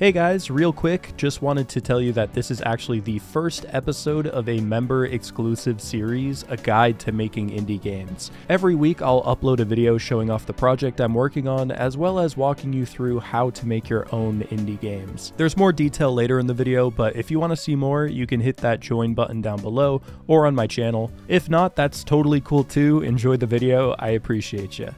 Hey guys, real quick, just wanted to tell you that this is actually the first episode of a member exclusive series, A Guide to Making Indie Games. Every week I'll upload a video showing off the project I'm working on, as well as walking you through how to make your own indie games. There's more detail later in the video, but if you want to see more, you can hit that join button down below or on my channel. If not, that's totally cool too. Enjoy the video, I appreciate you.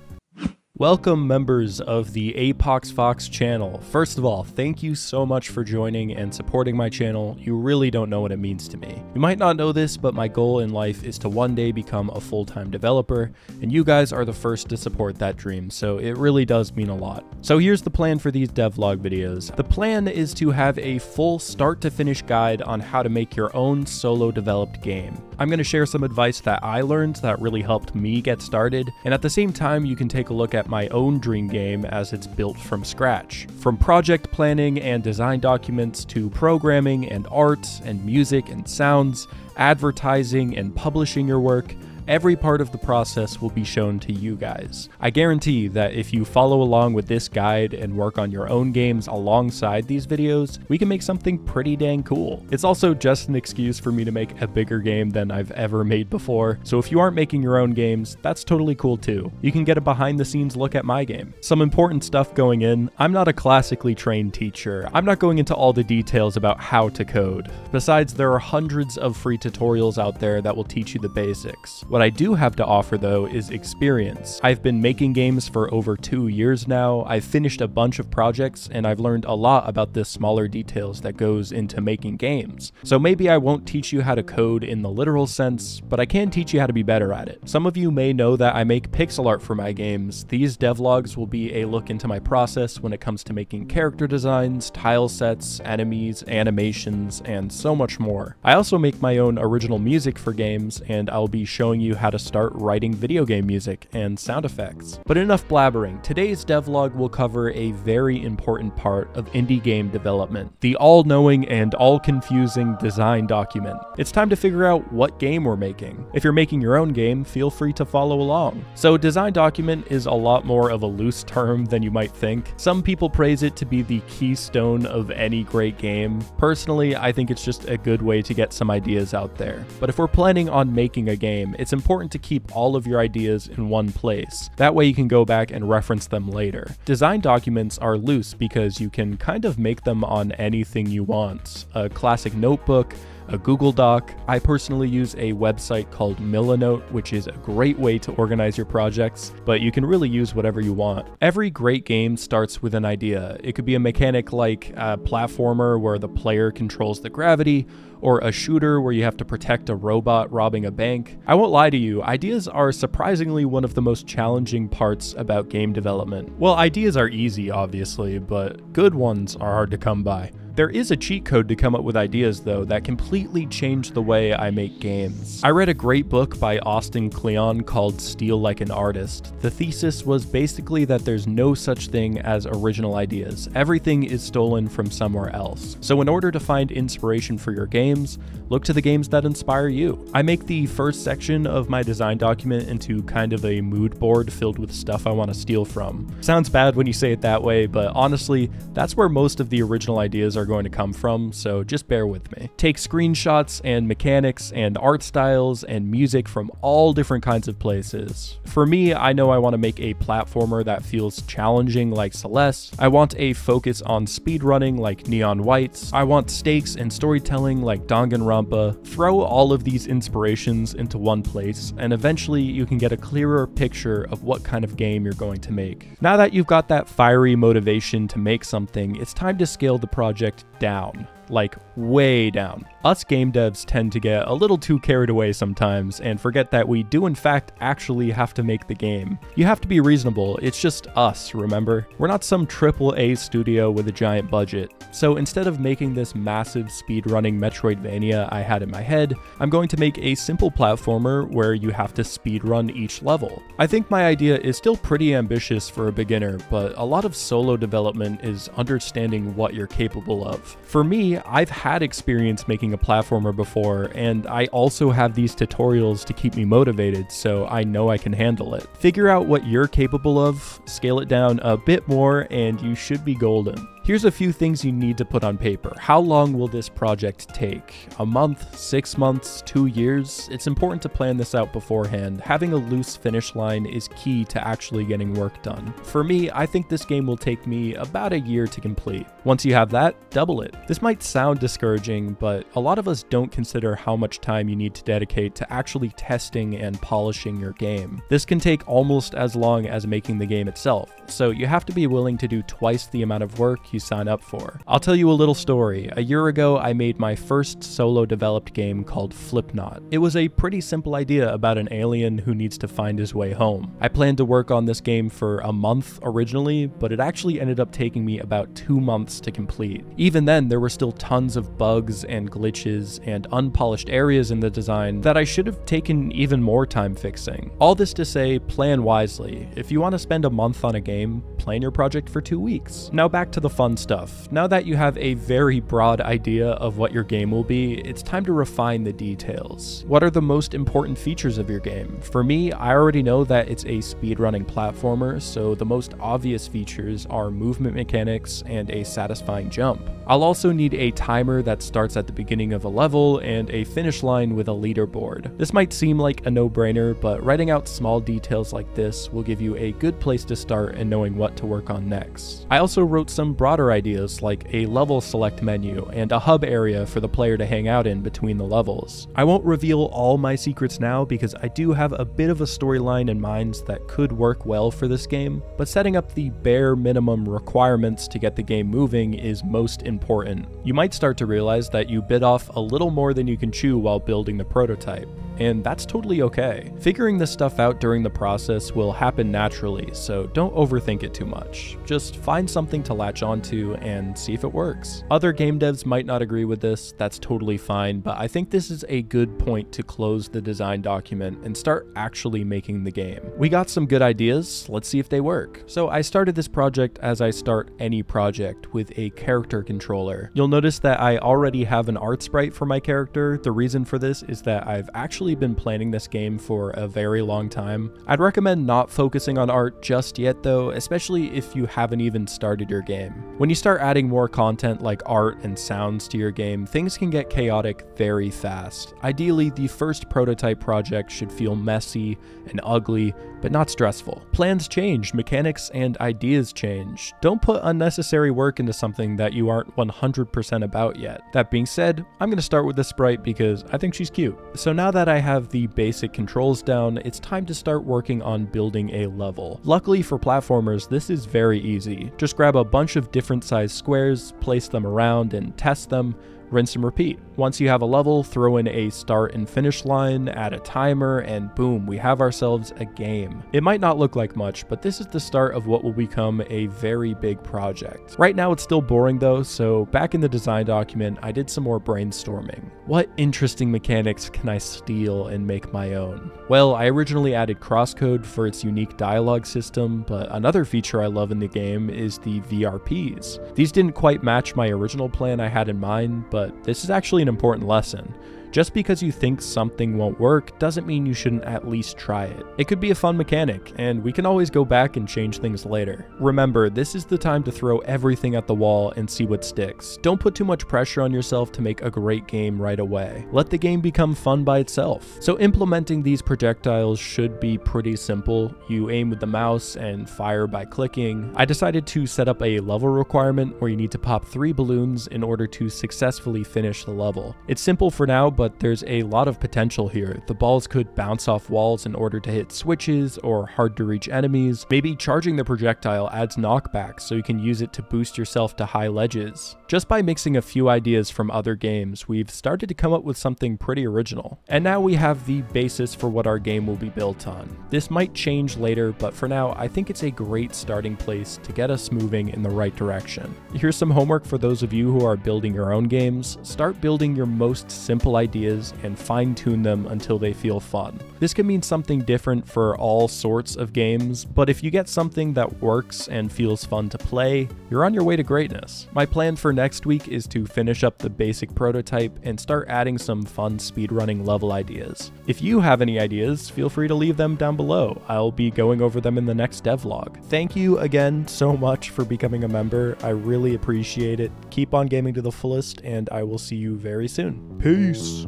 Welcome, members of the Apox Fox channel. First of all, thank you so much for joining and supporting my channel. You really don't know what it means to me. You might not know this, but my goal in life is to one day become a full-time developer, and you guys are the first to support that dream, so it really does mean a lot. So here's the plan for these devlog videos. The plan is to have a full start-to-finish guide on how to make your own solo developed game. I'm going to share some advice that I learned that really helped me get started, and at the same time you can take a look at my own dream game as it's built from scratch. From project planning and design documents to programming and art and music and sounds, advertising and publishing your work, Every part of the process will be shown to you guys. I guarantee that if you follow along with this guide and work on your own games alongside these videos, we can make something pretty dang cool. It's also just an excuse for me to make a bigger game than I've ever made before, so if you aren't making your own games, that's totally cool too. You can get a behind the scenes look at my game. Some important stuff going in, I'm not a classically trained teacher. I'm not going into all the details about how to code. Besides, there are hundreds of free tutorials out there that will teach you the basics. What I do have to offer though is experience. I've been making games for over two years now, I've finished a bunch of projects, and I've learned a lot about the smaller details that goes into making games. So maybe I won't teach you how to code in the literal sense, but I can teach you how to be better at it. Some of you may know that I make pixel art for my games. These devlogs will be a look into my process when it comes to making character designs, tile sets, enemies, animations, and so much more. I also make my own original music for games, and I'll be showing you how to start writing video game music and sound effects. But enough blabbering, today's devlog will cover a very important part of indie game development, the all-knowing and all-confusing design document. It's time to figure out what game we're making. If you're making your own game, feel free to follow along. So design document is a lot more of a loose term than you might think. Some people praise it to be the keystone of any great game. Personally, I think it's just a good way to get some ideas out there. But if we're planning on making a game, it's important to keep all of your ideas in one place. That way you can go back and reference them later. Design documents are loose because you can kind of make them on anything you want. A classic notebook, a Google Doc. I personally use a website called Milanote, which is a great way to organize your projects, but you can really use whatever you want. Every great game starts with an idea. It could be a mechanic like a platformer where the player controls the gravity, or a shooter where you have to protect a robot robbing a bank. I won't lie to you, ideas are surprisingly one of the most challenging parts about game development. Well, ideas are easy, obviously, but good ones are hard to come by. There is a cheat code to come up with ideas, though, that completely changed the way I make games. I read a great book by Austin Kleon called Steal Like an Artist. The thesis was basically that there's no such thing as original ideas. Everything is stolen from somewhere else. So in order to find inspiration for your games, look to the games that inspire you. I make the first section of my design document into kind of a mood board filled with stuff I want to steal from. Sounds bad when you say it that way, but honestly, that's where most of the original ideas are are going to come from, so just bear with me. Take screenshots and mechanics and art styles and music from all different kinds of places. For me, I know I want to make a platformer that feels challenging like Celeste. I want a focus on speedrunning like Neon Whites. I want stakes and storytelling like Danganronpa. Throw all of these inspirations into one place, and eventually you can get a clearer picture of what kind of game you're going to make. Now that you've got that fiery motivation to make something, it's time to scale the project down like way down. Us game devs tend to get a little too carried away sometimes and forget that we do in fact actually have to make the game. You have to be reasonable, it's just us, remember? We're not some triple A studio with a giant budget. So instead of making this massive speedrunning Metroidvania I had in my head, I'm going to make a simple platformer where you have to speedrun each level. I think my idea is still pretty ambitious for a beginner, but a lot of solo development is understanding what you're capable of. For me, I've had experience making a platformer before, and I also have these tutorials to keep me motivated, so I know I can handle it. Figure out what you're capable of, scale it down a bit more, and you should be golden. Here's a few things you need to put on paper. How long will this project take? A month, six months, two years? It's important to plan this out beforehand. Having a loose finish line is key to actually getting work done. For me, I think this game will take me about a year to complete. Once you have that, double it. This might sound discouraging, but a lot of us don't consider how much time you need to dedicate to actually testing and polishing your game. This can take almost as long as making the game itself, so you have to be willing to do twice the amount of work you sign up for. I'll tell you a little story. A year ago, I made my first solo developed game called Flipknot. It was a pretty simple idea about an alien who needs to find his way home. I planned to work on this game for a month originally, but it actually ended up taking me about two months to complete. Even then, there were still tons of bugs and glitches and unpolished areas in the design that I should have taken even more time fixing. All this to say, plan wisely. If you want to spend a month on a game, plan your project for two weeks. Now back to the fun stuff. Now that you have a very broad idea of what your game will be, it's time to refine the details. What are the most important features of your game? For me, I already know that it's a speedrunning platformer, so the most obvious features are movement mechanics and a satisfying jump. I'll also need a timer that starts at the beginning of a level and a finish line with a leaderboard. This might seem like a no-brainer, but writing out small details like this will give you a good place to start and knowing what to work on next. I also wrote some broader ideas like a level select menu and a hub area for the player to hang out in between the levels. I won't reveal all my secrets now because I do have a bit of a storyline in mind that could work well for this game, but setting up the bare minimum requirements to get the game moving is most important. You might start to realize that you bit off a little more than you can chew while building the prototype and that's totally okay. Figuring this stuff out during the process will happen naturally, so don't overthink it too much. Just find something to latch onto and see if it works. Other game devs might not agree with this, that's totally fine, but I think this is a good point to close the design document and start actually making the game. We got some good ideas, let's see if they work. So I started this project as I start any project with a character controller. You'll notice that I already have an art sprite for my character. The reason for this is that I've actually actually been planning this game for a very long time. I'd recommend not focusing on art just yet though, especially if you haven't even started your game. When you start adding more content like art and sounds to your game, things can get chaotic very fast. Ideally, the first prototype project should feel messy and ugly, but not stressful. Plans change, mechanics and ideas change. Don't put unnecessary work into something that you aren't 100% about yet. That being said, I'm going to start with the sprite because I think she's cute. So now that I have the basic controls down, it's time to start working on building a level. Luckily for platformers, this is very easy. Just grab a bunch of different sized squares, place them around and test them, rinse and repeat. Once you have a level, throw in a start and finish line, add a timer, and boom, we have ourselves a game. It might not look like much, but this is the start of what will become a very big project. Right now it's still boring though, so back in the design document, I did some more brainstorming. What interesting mechanics can I steal and make my own? Well, I originally added CrossCode for its unique dialogue system, but another feature I love in the game is the VRPs. These didn't quite match my original plan I had in mind, but this is actually an important lesson. Just because you think something won't work doesn't mean you shouldn't at least try it. It could be a fun mechanic, and we can always go back and change things later. Remember, this is the time to throw everything at the wall and see what sticks. Don't put too much pressure on yourself to make a great game right away. Let the game become fun by itself. So implementing these projectiles should be pretty simple. You aim with the mouse and fire by clicking. I decided to set up a level requirement where you need to pop three balloons in order to successfully finish the level. It's simple for now, but but there's a lot of potential here. The balls could bounce off walls in order to hit switches or hard to reach enemies. Maybe charging the projectile adds knockback so you can use it to boost yourself to high ledges. Just by mixing a few ideas from other games, we've started to come up with something pretty original. And now we have the basis for what our game will be built on. This might change later, but for now, I think it's a great starting place to get us moving in the right direction. Here's some homework for those of you who are building your own games. Start building your most simple idea ideas and fine tune them until they feel fun. This can mean something different for all sorts of games, but if you get something that works and feels fun to play, you're on your way to greatness. My plan for next week is to finish up the basic prototype and start adding some fun speedrunning level ideas. If you have any ideas, feel free to leave them down below. I'll be going over them in the next devlog. Thank you again so much for becoming a member. I really appreciate it. Keep on gaming to the fullest, and I will see you very soon. Peace.